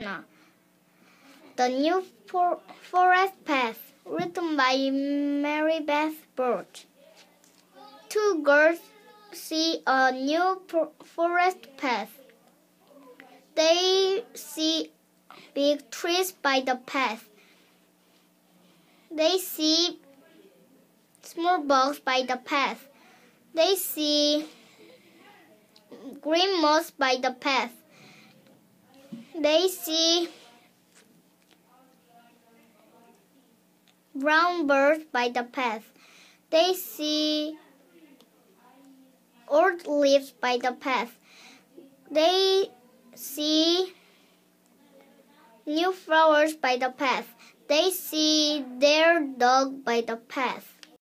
The New For Forest Path, written by Mary Beth Birch. Two girls see a new forest path. They see big trees by the path. They see small bugs by the path. They see green moss by the path. They see brown birds by the path. They see old leaves by the path. They see new flowers by the path. They see their dog by the path.